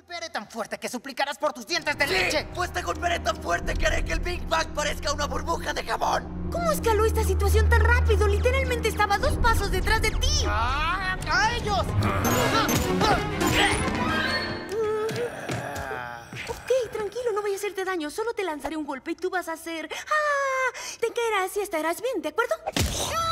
golpearé tan fuerte que suplicarás por tus dientes de leche. Pues te golpearé tan fuerte que haré que el Big Bang parezca una burbuja de jabón. ¿Cómo escaló esta situación tan rápido? Literalmente estaba dos pasos detrás de ti. ¡Ah, ¡A ellos! Ok, tranquilo, no voy a hacerte daño. Solo te lanzaré un golpe y tú vas a hacer... ¡Ah! Te caerás y estarás bien, ¿de acuerdo? ¡Ay,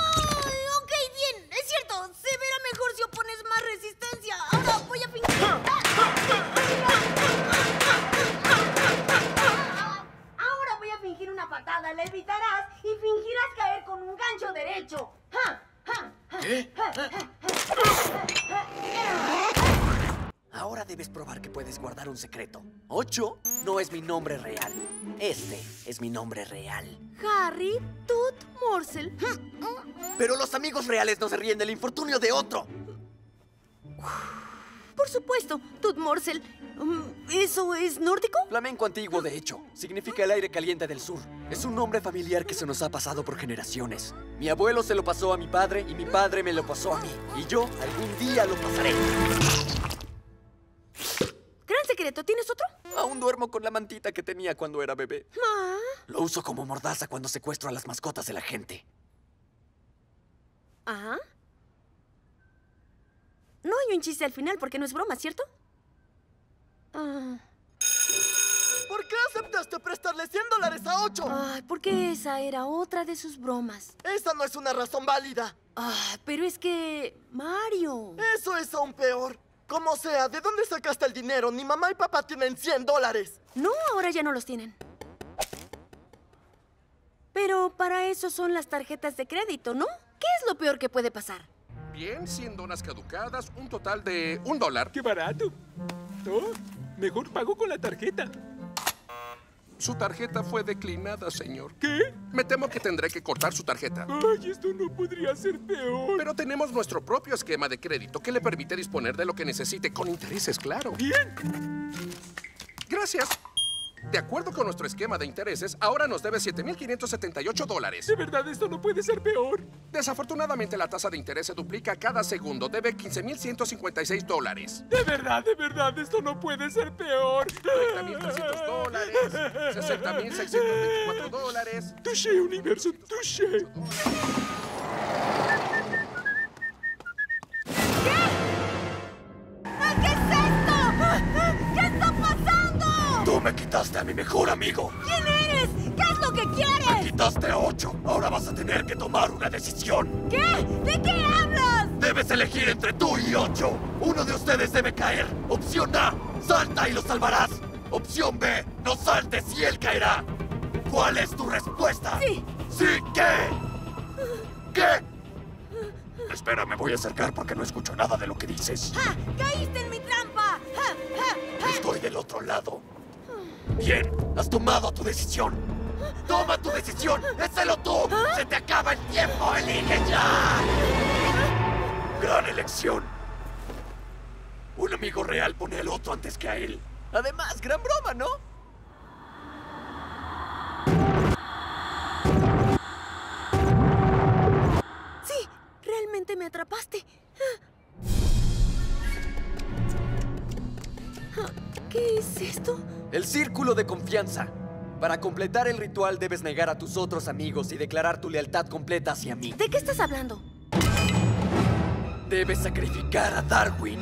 Ahora debes probar que puedes guardar un secreto. Ocho no es mi nombre real. Este es mi nombre real. Harry Tut Morsel. Pero los amigos reales no se ríen del infortunio de otro. Por supuesto, Tut Morsel. Mm, ¿Eso es nórdico? Flamenco antiguo, de hecho. Significa el aire caliente del sur. Es un nombre familiar que se nos ha pasado por generaciones. Mi abuelo se lo pasó a mi padre y mi padre me lo pasó a mí. Y yo algún día lo pasaré. Gran secreto, ¿tienes otro? Aún duermo con la mantita que tenía cuando era bebé. Ah, Lo uso como mordaza cuando secuestro a las mascotas de la gente. ajá. No hay un chiste al final porque no es broma, ¿cierto? Ah, ¿Por qué aceptaste prestarle 100 dólares a 8? ay, porque esa era otra de sus bromas. Esa no es una razón válida. Ah, pero es que... Mario. Eso es aún peor. Como sea, ¿de dónde sacaste el dinero? Ni mamá y papá tienen 100 dólares. No, ahora ya no los tienen. Pero para eso son las tarjetas de crédito, ¿no? ¿Qué es lo peor que puede pasar? Bien, 100 donas caducadas, un total de un dólar. ¡Qué barato! Mejor pago con la tarjeta. Su tarjeta fue declinada, señor. ¿Qué? Me temo que tendré que cortar su tarjeta. Ay, esto no podría ser peor. Pero tenemos nuestro propio esquema de crédito que le permite disponer de lo que necesite con intereses, claro. Bien. Gracias. De acuerdo con nuestro esquema de intereses, ahora nos debe 7.578 dólares. De verdad, esto no puede ser peor. Desafortunadamente, la tasa de interés se duplica cada segundo. Debe 15.156 dólares. De verdad, de verdad, esto no puede ser peor. 30.300 dólares. 60.624 dólares. Touché, universo, touché. Tú me quitaste a mi mejor amigo. ¿Quién eres? ¿Qué es lo que Me quieres? quitaste a ocho. Ahora vas a tener que tomar una decisión. ¿Qué? ¿De qué hablas? Debes elegir entre tú y ocho. Uno de ustedes debe caer. Opción A, salta y lo salvarás. Opción B, no saltes y él caerá. ¿Cuál es tu respuesta? Sí. ¿Sí qué? ¿Qué? Espera, me voy a acercar porque no escucho nada de lo que dices. ¡Ja! ¡Caíste en mi trampa! ¡Ja! ¡Ja! ¡Ja! Estoy del otro lado. Bien, has tomado tu decisión. Toma tu decisión. ¡Éselo tú! ¡Se te acaba el tiempo! ¡Elige ya! Gran elección. Un amigo real pone al otro antes que a él. Además, gran broma, ¿no? Sí, realmente me atrapaste. ¿Qué es esto? El círculo de confianza. Para completar el ritual debes negar a tus otros amigos y declarar tu lealtad completa hacia mí. ¿De qué estás hablando? Debes sacrificar a Darwin.